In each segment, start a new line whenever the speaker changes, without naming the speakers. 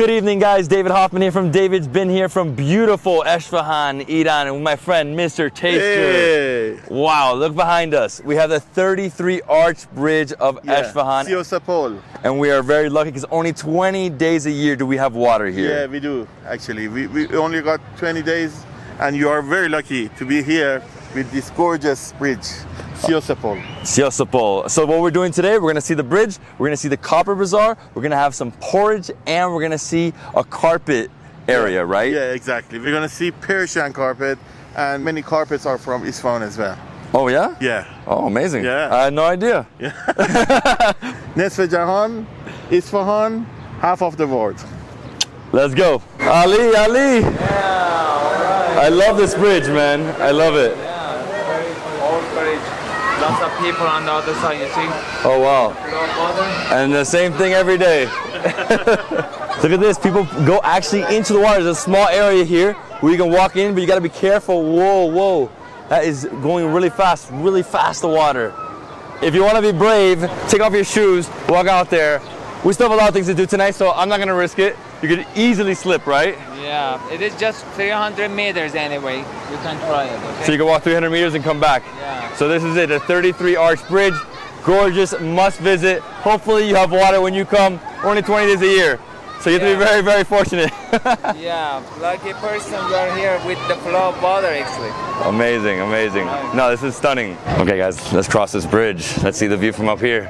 Good evening, guys. David Hoffmann here from David's Been here from beautiful Esfahan, Iran, and with my friend Mr. Taster.
Hey.
Wow, look behind us. We have the 33 Arch Bridge of Esfahan,
Siosapol.
and we are very lucky because only 20 days a year do we have water here.
Yeah, we do actually. We, we only got 20 days, and you are very lucky to be here with this gorgeous bridge, Siosapol.
Siosapol. So what we're doing today, we're gonna see the bridge, we're gonna see the copper bazaar, we're gonna have some porridge, and we're gonna see a carpet area, right?
Yeah, exactly. We're gonna see Persian carpet, and many carpets are from Isfahan as well.
Oh yeah?
Yeah.
Oh, amazing.
Yeah.
I had no idea.
Nesfe Jahan, Isfahan, half of the world.
Let's go. Ali, Ali. Yeah. I love this bridge, man. I love it.
Lots of people on the other side, you see?
Oh wow. And the same thing every day. Look at this. People go actually into the water. There's a small area here where you can walk in, but you gotta be careful. Whoa, whoa. That is going really fast, really fast, the water. If you wanna be brave, take off your shoes, walk out there. We still have a lot of things to do tonight, so I'm not gonna risk it. You could easily slip, right?
Yeah, it is just 300 meters anyway. You can try it, okay?
So you can walk 300 meters and come back.
Yeah.
So this is it, a 33 arch bridge. Gorgeous, must visit. Hopefully you have water when you come. Only 20 days a year. So you have to be very, very fortunate.
Yeah, lucky person we are here with the flow of water actually.
amazing, amazing. No, this is stunning. Okay guys, let's cross this bridge. Let's see the view from up here.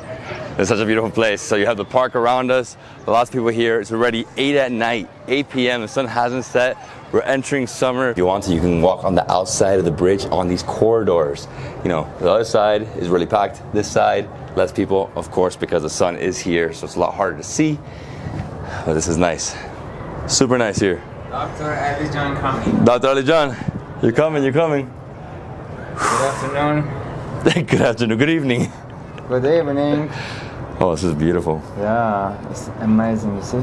It's such a beautiful place. So you have the park around us. Lots of people here. It's already 8 at night, 8 p.m. The sun hasn't set. We're entering summer. If you want to, you can walk on the outside of the bridge on these corridors. You know, the other side is really packed. This side, less people, of course, because the sun is here, so it's a lot harder to see. But this is nice. Super nice here.
Dr. Ali John coming.
Dr. Ali John, you're coming, you're coming.
Good afternoon.
Good afternoon, good evening.
Good evening.
Oh, this is beautiful.
Yeah, it's amazing, you see?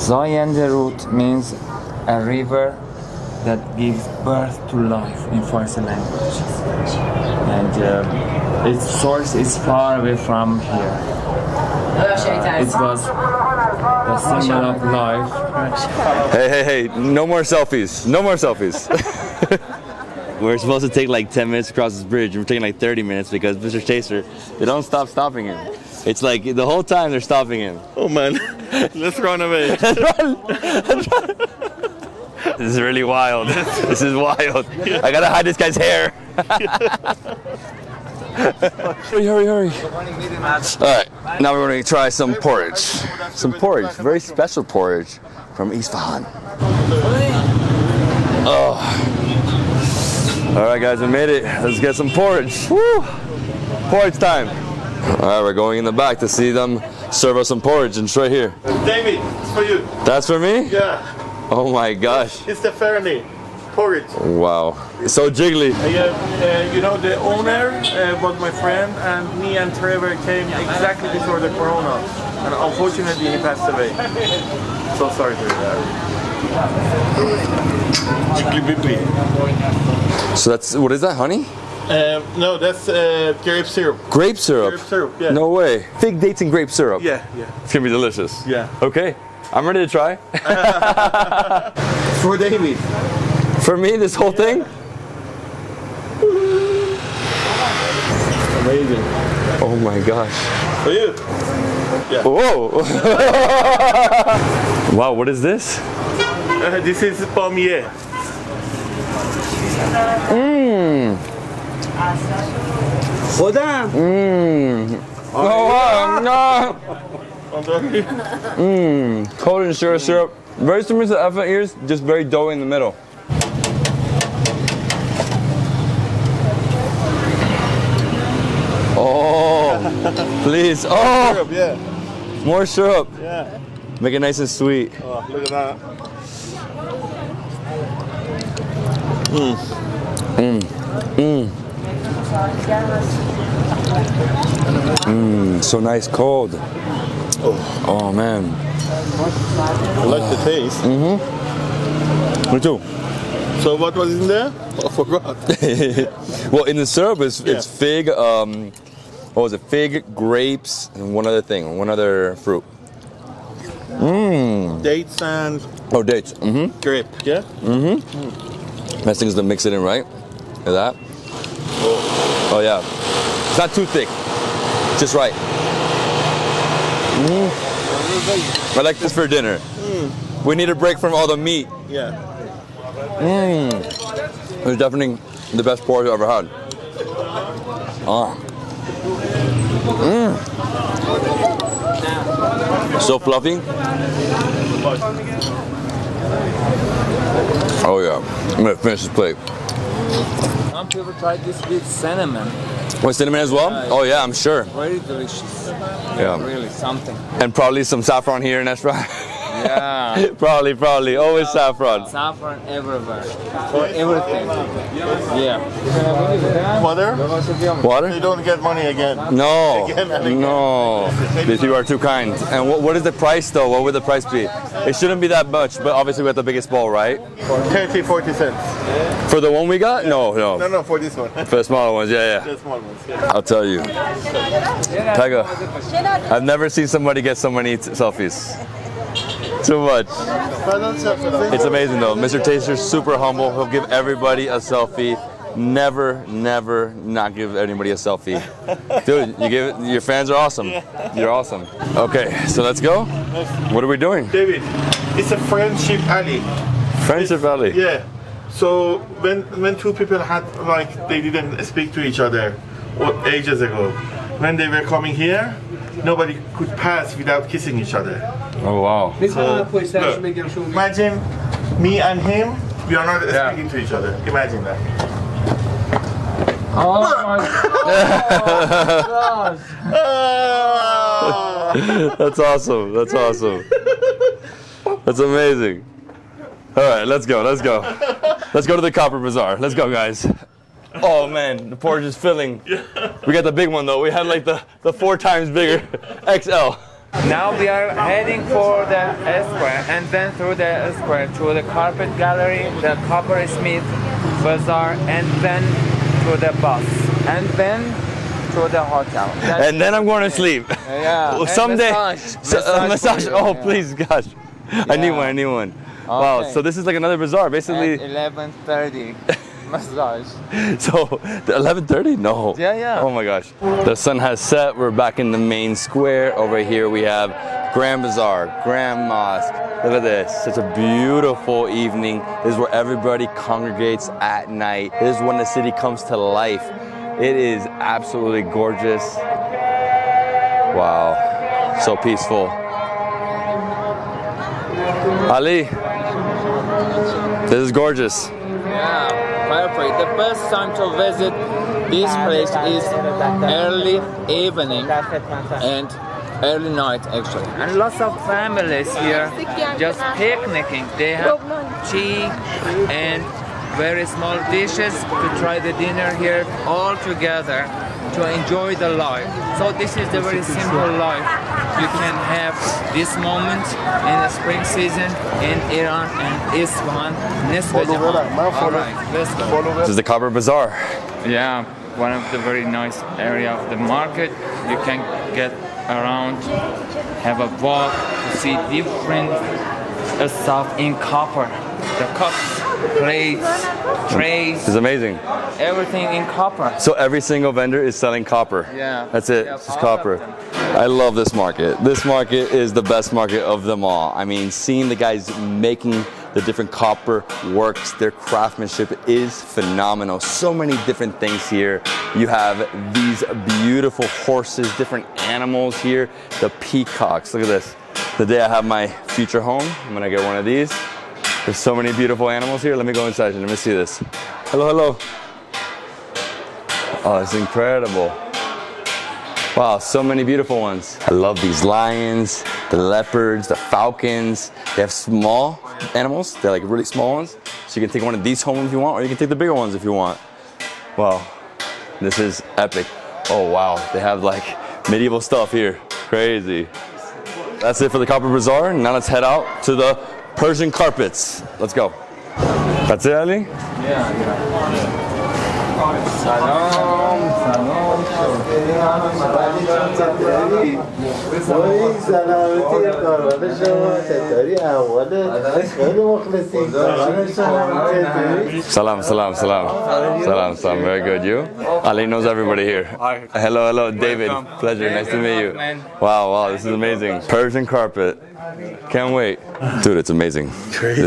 Zayande Rud means a river that gives birth to life in Farsi language. And uh, its source is far away from here. It was the symbol of life.
Hey, hey, hey, no more selfies. No more selfies. We're supposed to take like 10 minutes across this bridge. We're taking like 30 minutes because Mr. Taster, they don't stop stopping him. It's like the whole time they're stopping him.
Oh man, let's run away.
This is really wild. This is wild. I gotta hide this guy's hair. hurry, hurry, hurry. All right, now we're gonna try some porridge. Some porridge, very special porridge from Isfahan. Oh. All right, guys, we made it. Let's get some porridge. Woo! Porridge time. All right, we're going in the back to see them serve us some porridge, and it's right here.
David, it's for you.
That's for me?
Yeah,
Oh my gosh.
it's the Fereni porridge.
Wow. So jiggly.
Yeah, uh, you know the owner uh, was my friend, and me and Trevor came exactly before the corona, and unfortunately he passed away. So sorry to hear that.
So that's what is that? Honey?
Um, no, that's uh, grape syrup.
Grape syrup.
Grape syrup, yeah.
No way. Fig dates and grape syrup.
Yeah, yeah.
It's gonna be delicious.
Yeah.
Okay. I'm ready to try.
For David.
For me, this whole thing.
Amazing.
Oh my gosh.
For you. Yeah.
Whoa. wow. What is this?
Uh, this is bamieh. Hmm.
Oh, oh wow. No. Cold and sugar syrup. Very similar to elephant ears, just very doughy in the middle. Oh, please. Oh,
Syrup, yeah.
more syrup.
Yeah.
Make it nice and sweet.
Oh, look at that. Hmm. Hmm.
So nice cold. Oh, oh man.
I like the taste. Mm-hmm.
Me too.
So what was in there? I forgot.
well, in the syrup, it's, it's fig. Um, what was it? Fig, grapes, and one other thing, one other fruit.
Mmm. Dates and
Oh, dates. Mm-hmm.
grape. Yeah. Mm hmm.
Best thing is to mix it in, right? Like that. Oh yeah. It's not too thick. Just right. Mm. I like this for dinner. We need a break from all the meat.
Yeah.
Mm. It's definitely the best porridge I've ever had. Ah. Mm. So fluffy. Oh yeah. I'm gonna finish this plate.
Some people try this with cinnamon.
With cinnamon as well?
Yeah.
Oh yeah, I'm sure.
Very delicious.
Yeah.
Really something.
And probably some saffron here in Esra.
Yeah.
probably, probably. Always saffron.
Saffron everywhere. For everything. Yeah.
Mother,
Water?
they don't get money again.
No.
Again and again.
No. These people are too kind. And what, what is the price though? What would the price be? It shouldn't be that much, but obviously we got the biggest bowl, right?
30, 40 cents.
For the one we got? No, no.
No, no, for this one.
For the smaller ones, yeah, yeah.
the small ones. Yeah.
I'll tell you. Pega, I've never seen somebody get so many t- selfies. Too much. It's amazing though. Mr. Taster's super humble. He'll give everybody a selfie. Never, never not give anybody a selfie. Dude, you give it, your fans are awesome. You're awesome. Okay, so let's go. What are we doing?
David, it's a friendship alley.
Friendship alley?
Yeah. So when when two people had like they didn't speak to each other what, ages ago, when they were coming here, nobody could pass without kissing each other.
Oh wow.
So, look, imagine me and him, we are not
Yeah.
speaking to each other. Imagine that.
Oh my gosh.
That's awesome. That's awesome. That's amazing. All right, let's go. Let's go. Let's go to the Copper Bazaar. Let's go, guys. Oh man, the porridge is filling. We got the big one though. We had like the, the four times bigger XL.
Now we are heading for the square and then through the square to the carpet gallery, the coppersmith bazaar, and then to the bus, and then to the hotel. That's
And then I'm going to sleep.
yeah.
Well, someday.
massage.
So- uh,
Massage
massage.
you,
Oh,
yeah.
please, gosh. I need one. I need one. Wow. So this is like another bazaar, basically.
11:30 massage.
So, 11:30? No.
Yeah, yeah.
Oh my gosh. The sun has set. We're back in the main square. Over here we have Grand Bazaar, Grand Mosque. Look at this. Such a beautiful evening. This is where everybody congregates at night. This is when the city comes to life. It is absolutely gorgeous. Wow. So peaceful. Ali, this is gorgeous.
Yeah, The best time to visit this place is early evening and early night actually. And lots of families here just picnicking. They have tea and very small dishes to try the dinner here all together to enjoy the life. So this is the very simple life you can have this moment in the spring season in Iran and Isfahan. Nesfe Jahan. All right, let's go.
This is the Copper Bazaar.
Yeah, one of the very nice area of the market. You can get around, have a walk to see different stuff in copper. The cups, plates, trays,
is amazing.
everything in copper.
So every single vendor is selling copper.
Yeah.
That's it.
Yeah,
It's just copper. I love this market. This market is the best market of them all. I mean, seeing the guys making the different copper works, their craftsmanship is phenomenal. So many different things here. You have these beautiful horses, different animals here. The peacocks. Look at this. The day I have my future home, I'm gonna get one of these. There's so many beautiful animals here. Let me go inside and let me see this. Hello, hello. Oh, it's incredible. Wow, so many beautiful ones. I love these lions, the leopards, the falcons. They have small animals. They're like really small ones. So you can take one of these home if you want, or you can take the bigger ones if you want. Wow, this is epic. Oh wow, they have like medieval stuff here. Crazy. That's it for the Copper Bazaar. Now let's head out to the Persian carpets. Let's go. That's it, Ali?
Yeah, yeah. سلام سلام
وای سلامتی کاروان شما چطوری احواله خیلی مخلصی کاروان شما چطوری
Salam, salam, salam. Salam, salam. Very good. You? Ali knows everybody here.
Hi.
Hello, hello, David. Pleasure. Nice to meet you. Wow, wow, this is amazing. Persian carpet. Can't wait. Dude, it's amazing.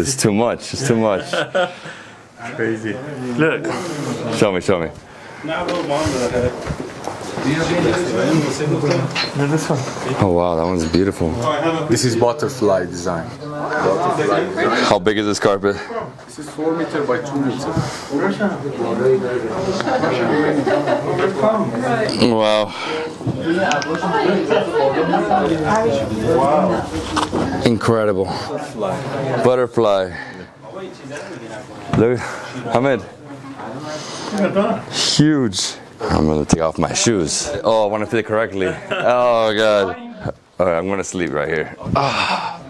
It's too much. It's too much.
Crazy. Look.
Show me, show me. This one. Oh, wow, that one's beautiful.
This is butterfly design.
How big is this carpet?
This is 4 meter by 2 meter.
Wow. Incredible. Butterfly. Look, Hamid. Huge. I'm gonna take off my shoes. Oh, I want to fit it correctly. Oh god. All right, I'm gonna sleep right here. Ah.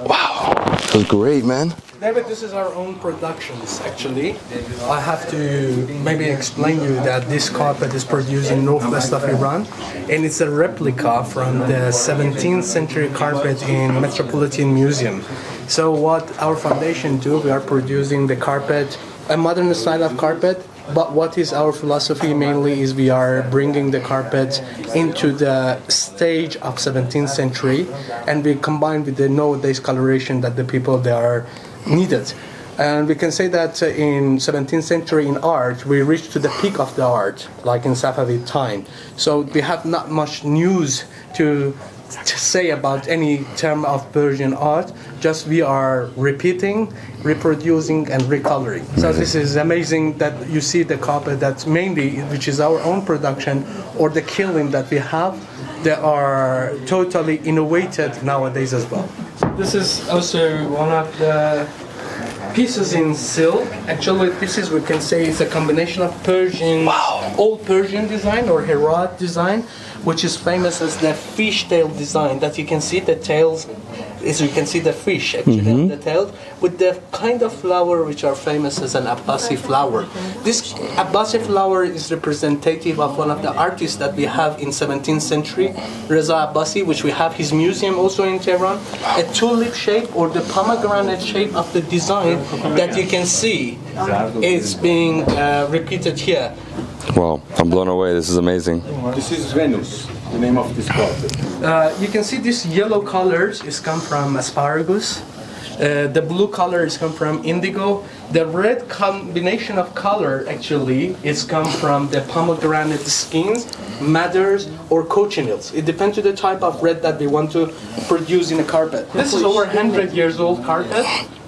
Wow, that was great, man.
David, this is our own productions actually. I have to maybe explain you that this carpet is produced in northwest of Iran and it's a replica from the 17th century carpet in Metropolitan Museum. So what our foundation do, we are producing the carpet, a modern style of carpet, but what is our philosophy mainly is we are bringing the carpet into the stage of 17th century and we combine with the nowadays coloration that the people they are needed. And we can say that uh, in 17th century in art, we reached to the peak of the art, like in Safavid time. So we have not much news to, to say about any term of Persian art. Just we are repeating, reproducing, and recoloring. So this is amazing that you see the carpet that's mainly, which is our own production, or the kilim that we have. They are totally innovated nowadays as well. This is also one of the pieces in silk. Actually, this is we can say it's a combination of Persian, old Persian design or Herat design, which is famous as the fishtail design. That you can see the tails, as you can see the fish actually on the tail, with the kind of flower which are famous as an Abbasi flower. This Abbasi flower is representative of one of the artists that we have in 17th century, Reza Abbasi, which we have his museum also in Tehran. A tulip shape or the pomegranate shape of the design that you can see is being uh, repeated here.
Wow, I'm blown away. This is amazing.
This is Venus, the name of this carpet.
Uh, you can see this yellow colors is come from asparagus. Uh, the blue color is come from indigo. The red combination of color actually is come from the pomegranate skins, madders, or cochineals. It depends to the type of red that we want to produce in a carpet. This is over 100 years old carpet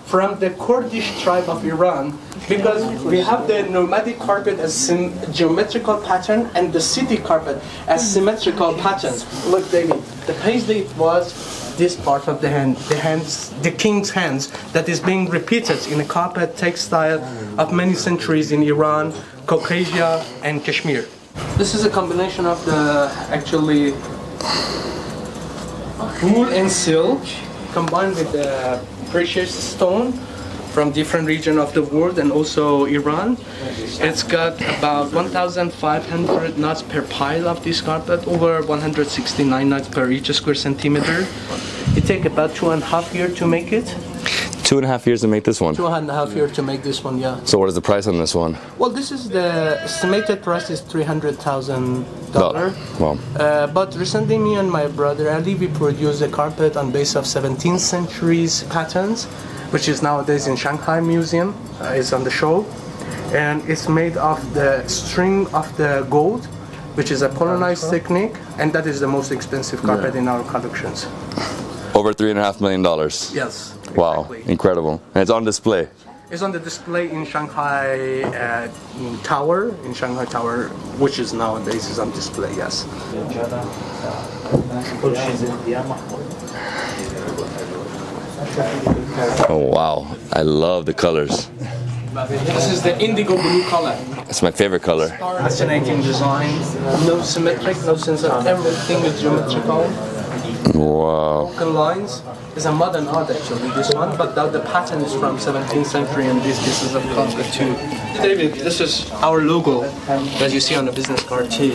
from the Kurdish tribe of Iran because we have the nomadic carpet as geometrical pattern and the city carpet as symmetrical patterns. Look, David, the paisley was this part of the hand, the hands, the king's hands, that is being repeated in a carpet textile of many centuries in Iran, Caucasia, and Kashmir. This is a combination of the actually wool and silk combined with the precious stone from different region of the world and also Iran. It's got about 1,500 knots per pile of this carpet, over 169 knots per each square centimeter. It take about two and a half year to make it.
Two and a half years to make this one.
Two and a half years to make this one, yeah.
So what is the price on this one?
Well, this is the estimated price is three hundred thousand dollar.
Wow.
Uh, but recently, me and my brother Ali, we produced a carpet on base of 17th centuries patterns, which is nowadays in Shanghai Museum. Uh, it's on the show, and it's made of the string of the gold, which is a polonized technique, and that is the most expensive carpet in our collections.
Over three and a half million dollars.
Yes.
Wow,
exactly.
incredible. And it's on display.
It's on the display in Shanghai uh, in Tower, in Shanghai Tower, which is nowadays is on display. Yes.
Oh wow, I love the colors.
This is the indigo blue color.
It's my favorite color.
Fascinating design. No symmetric, no sense of everything is geometrical.
Wow.
Local lines is a modern art actually, this one, but the, the pattern is from 17th century and these pieces of carpet too. David, this is our logo, as you see on the business card too.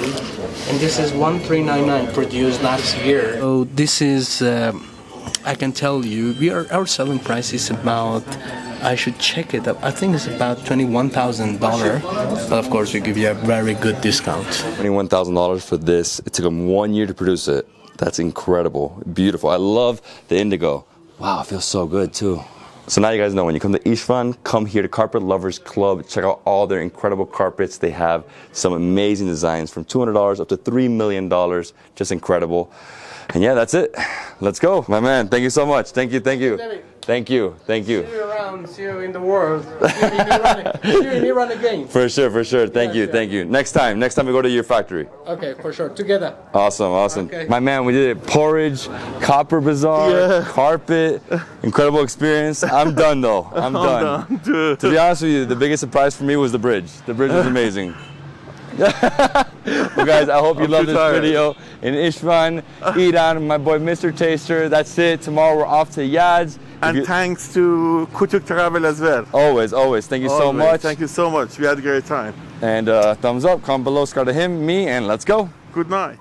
And this is 1399 produced last year. So this is, um I can tell you, we are our selling price is about. I should check it up. I think it's about twenty-one thousand dollar, but of course we give you a very good discount.
Twenty-one thousand dollars for this. It took them one year to produce it. That's incredible, beautiful. I love the indigo. Wow, it feels so good too. So now you guys know when you come to Isfahan, come here to Carpet Lovers Club. Check out all their incredible carpets. They have some amazing designs from $200 up to $3 million. Just incredible. And yeah, that's it. Let's go, my man. Thank you so much. Thank you, thank you. Thank you, thank you.
See you around, see you in the world. See you in Iran, see you in Iran again.
For sure, for sure. Thank
Yes,
you,
yes.
thank you. Next time, next time we go to your factory.
Okay, for sure. Together.
Awesome, awesome.
Okay.
My man, we did it. Porridge, copper bazaar,
Yeah.
carpet, incredible experience. I'm done though. I'm, done.
Dude.
To be honest with you, the biggest surprise for me was the bridge. The bridge was amazing. well, guys, I hope you
I'm
love this
tired.
video. In Isfahan, Iran, my boy Mr. Taster. That's it. Tomorrow we're off to Yazd.
And
you-
thanks to Kootook Travel as well.
always, always. Thank you so much.
Thank you so much. We had a great time.
And uh, thumbs up, comment below, subscribe to him, me, and let's go.
Good night.